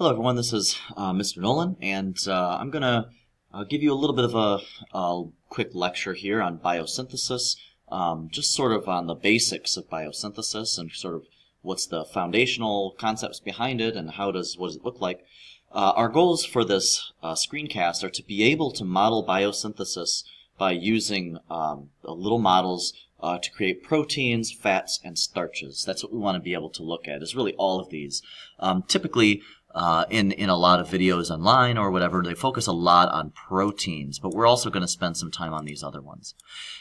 Hello, everyone. This is uh, Mr. Nolan, and uh, I'm going to uh, give you a little bit of a, a quick lecture here on biosynthesis, um, just sort of on the basics of biosynthesis and sort of what's the foundational concepts behind it and how does what does it look like. Uh, our goals for this uh, screencast are to be able to model biosynthesis by using um, little models uh, to create proteins, fats, and starches. That's what we want to be able to look at, is really all of these. Um, typically, uh, in, in a lot of videos online or whatever, they focus a lot on proteins, but we're also going to spend some time on these other ones.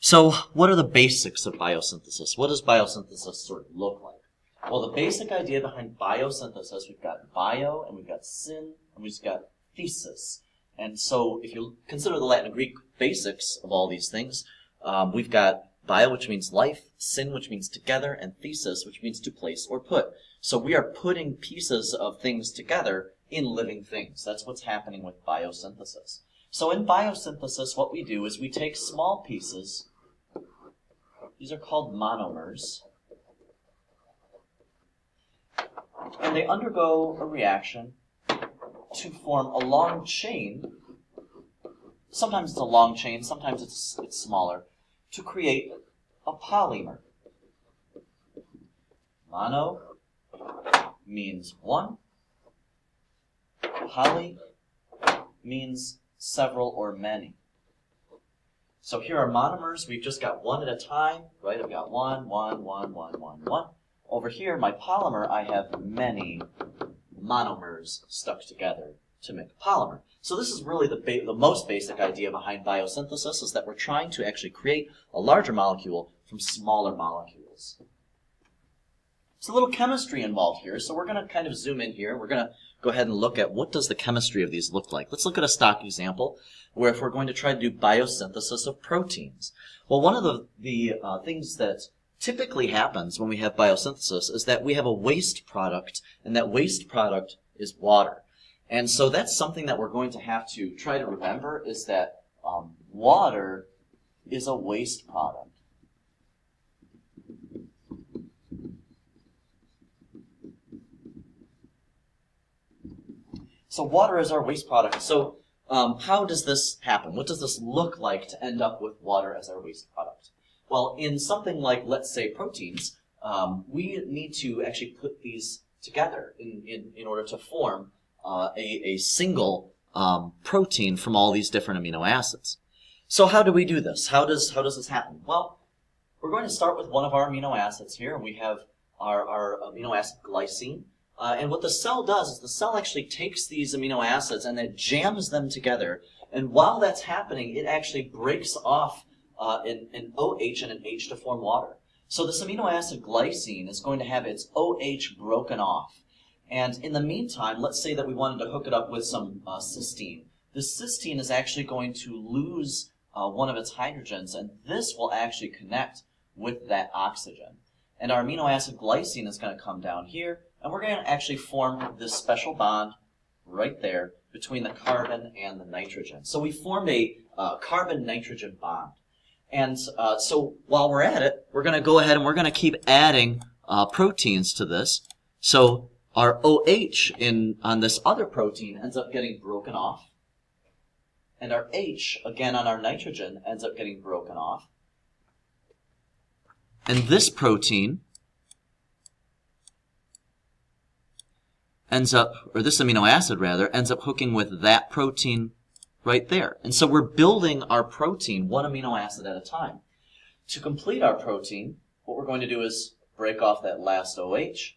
So what are the basics of biosynthesis? What does biosynthesis sort of look like? Well, the basic idea behind biosynthesis, we've got bio, and we've got syn, and we've got thesis. And so if you consider the Latin and Greek basics of all these things, um, we've got bio, which means life, syn, which means together, and thesis, which means to place or put. So we are putting pieces of things together in living things. That's what's happening with biosynthesis. So in biosynthesis, what we do is we take small pieces. These are called monomers. And they undergo a reaction to form a long chain. Sometimes it's a long chain, sometimes it's, it's smaller to create a polymer. Mono means one. Poly means several or many. So here are monomers. We've just got one at a time, right? I've got one, one, one, one, one, one. Over here, my polymer, I have many monomers stuck together to make a polymer. So this is really the, the most basic idea behind biosynthesis is that we're trying to actually create a larger molecule from smaller molecules. There's a little chemistry involved here, so we're going to kind of zoom in here. We're going to go ahead and look at what does the chemistry of these look like. Let's look at a stock example where if we're going to try to do biosynthesis of proteins. Well, one of the, the uh, things that typically happens when we have biosynthesis is that we have a waste product, and that waste product is water. And so that's something that we're going to have to try to remember is that um, water is a waste product. So water is our waste product. So um, how does this happen? What does this look like to end up with water as our waste product? Well, in something like, let's say, proteins, um, we need to actually put these together in, in, in order to form uh, a, a single um, protein from all these different amino acids. So how do we do this? How does, how does this happen? Well, we're going to start with one of our amino acids here. And we have our, our amino acid glycine. Uh, and what the cell does is the cell actually takes these amino acids and it jams them together. And while that's happening, it actually breaks off uh, an, an OH and an H to form water. So this amino acid glycine is going to have its OH broken off. And in the meantime, let's say that we wanted to hook it up with some uh, cysteine. The cysteine is actually going to lose uh, one of its hydrogens, and this will actually connect with that oxygen. And our amino acid glycine is going to come down here, and we're going to actually form this special bond right there between the carbon and the nitrogen. So we formed a uh, carbon-nitrogen bond. And uh, so while we're at it, we're going to go ahead and we're going to keep adding uh, proteins to this. So our OH in, on this other protein ends up getting broken off. And our H, again on our nitrogen, ends up getting broken off. And this protein ends up, or this amino acid rather, ends up hooking with that protein right there. And so we're building our protein one amino acid at a time. To complete our protein, what we're going to do is break off that last OH,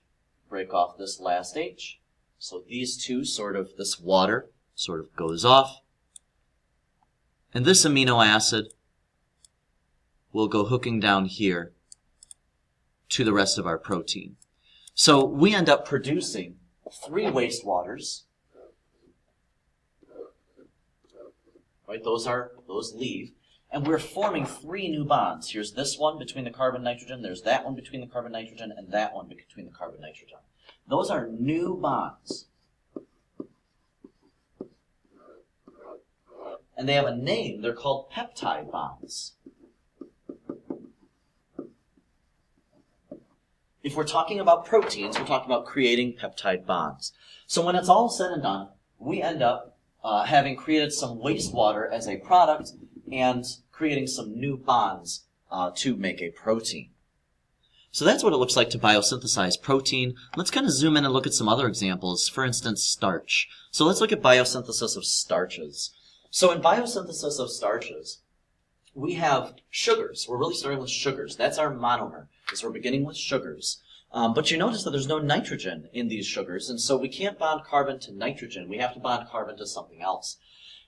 break off this last H. So these two sort of, this water sort of goes off. And this amino acid will go hooking down here to the rest of our protein. So we end up producing three wastewaters. Right, those are, those leave and we're forming three new bonds. Here's this one between the carbon nitrogen, there's that one between the carbon nitrogen, and that one between the carbon nitrogen. Those are new bonds. And they have a name. They're called peptide bonds. If we're talking about proteins, we're talking about creating peptide bonds. So when it's all said and done, we end up uh, having created some wastewater as a product and creating some new bonds uh, to make a protein. So that's what it looks like to biosynthesize protein. Let's kind of zoom in and look at some other examples. For instance, starch. So let's look at biosynthesis of starches. So in biosynthesis of starches, we have sugars. We're really starting with sugars. That's our monomer, because we're beginning with sugars. Um, but you notice that there's no nitrogen in these sugars, and so we can't bond carbon to nitrogen. We have to bond carbon to something else.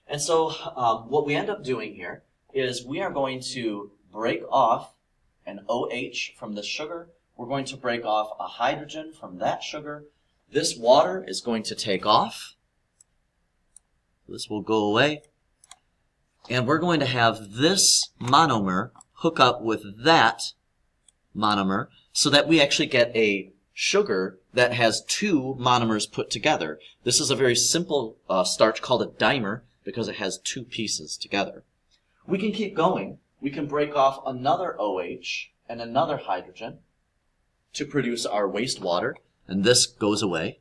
And so um, what we end up doing here is we are going to break off an OH from the sugar. We're going to break off a hydrogen from that sugar. This water is going to take off. This will go away. And we're going to have this monomer hook up with that monomer so that we actually get a sugar that has two monomers put together. This is a very simple uh, starch called a dimer because it has two pieces together. We can keep going we can break off another OH and another hydrogen to produce our wastewater, and this goes away.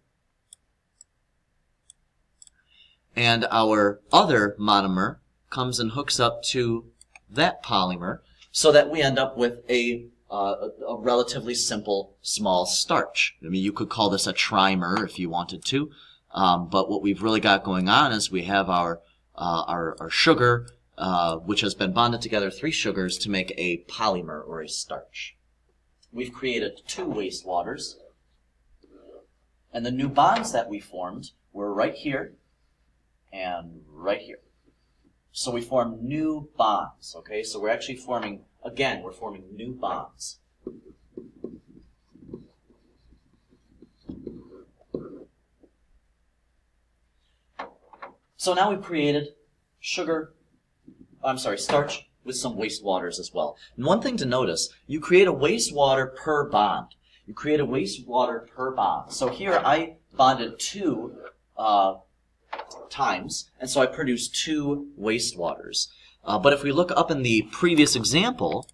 And our other monomer comes and hooks up to that polymer so that we end up with a, uh, a relatively simple small starch. I mean, you could call this a trimer if you wanted to, um, but what we've really got going on is we have our, uh, our, our sugar uh, which has been bonded together three sugars to make a polymer or a starch. We've created two wastewaters, and the new bonds that we formed were right here and right here. So we form new bonds, okay? So we're actually forming, again, we're forming new bonds. So now we've created sugar I'm sorry, starch with some wastewaters as well. And one thing to notice, you create a wastewater per bond. You create a wastewater per bond. So here I bonded two uh, times, and so I produce two wastewaters. Uh, but if we look up in the previous example,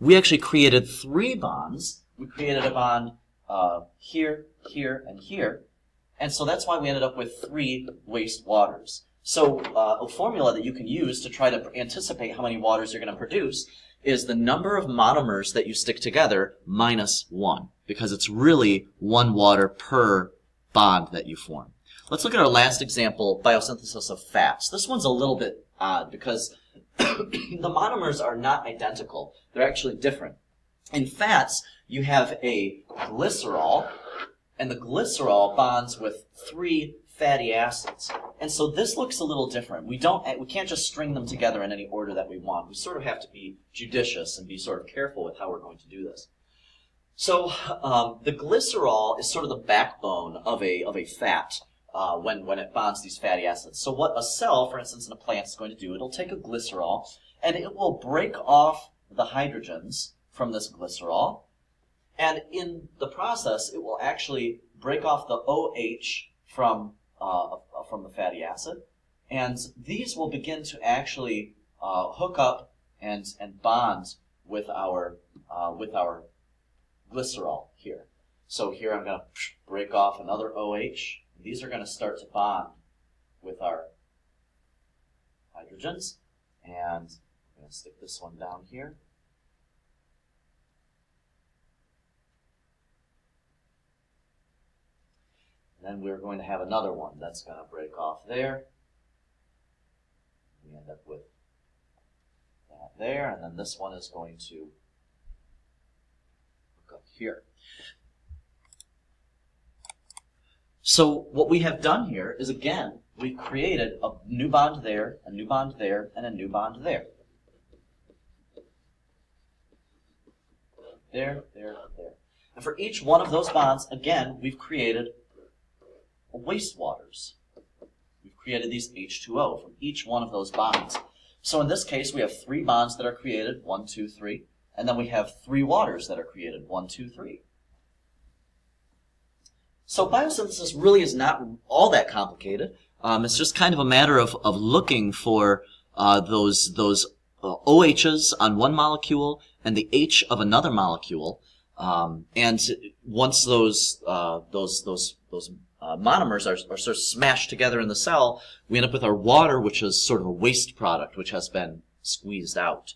we actually created three bonds. We created a bond uh, here, here, and here. And so that's why we ended up with three wastewaters. So uh, a formula that you can use to try to anticipate how many waters you're going to produce is the number of monomers that you stick together minus one, because it's really one water per bond that you form. Let's look at our last example, biosynthesis of fats. This one's a little bit odd because the monomers are not identical. They're actually different. In fats, you have a glycerol, and the glycerol bonds with three fatty acids. And so this looks a little different. We don't, we can't just string them together in any order that we want. We sort of have to be judicious and be sort of careful with how we're going to do this. So um, the glycerol is sort of the backbone of a of a fat uh, when when it bonds these fatty acids. So what a cell, for instance, in a plant is going to do, it'll take a glycerol and it will break off the hydrogens from this glycerol, and in the process, it will actually break off the OH from uh, from the fatty acid. And these will begin to actually uh, hook up and, and bond with our, uh, with our glycerol here. So here I'm going to break off another OH. These are going to start to bond with our hydrogens. And I'm going to stick this one down here. And then we're going to have another one that's going to break off there. We end up with that there, and then this one is going to hook up here. So what we have done here is, again, we've created a new bond there, a new bond there, and a new bond there. There, there, there. And for each one of those bonds, again, we've created wastewaters. We've created these H2O from each one of those bonds. So in this case, we have three bonds that are created, one, two, three, and then we have three waters that are created, one, two, three. So biosynthesis really is not all that complicated. Um, it's just kind of a matter of, of looking for uh, those those uh, OHs on one molecule and the H of another molecule Um, and once those uh, those those those uh, monomers are, are sort of smashed together in the cell, we end up with our water, which is sort of a waste product, which has been squeezed out.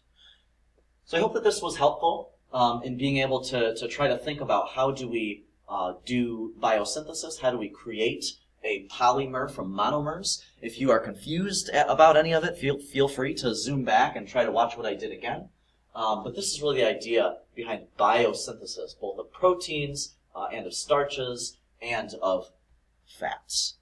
So I hope that this was helpful um, in being able to, to try to think about how do we uh, do biosynthesis, how do we create a polymer from monomers. If you are confused about any of it, feel, feel free to zoom back and try to watch what I did again. Um, but this is really the idea behind biosynthesis, both of proteins uh, and of starches and of fats.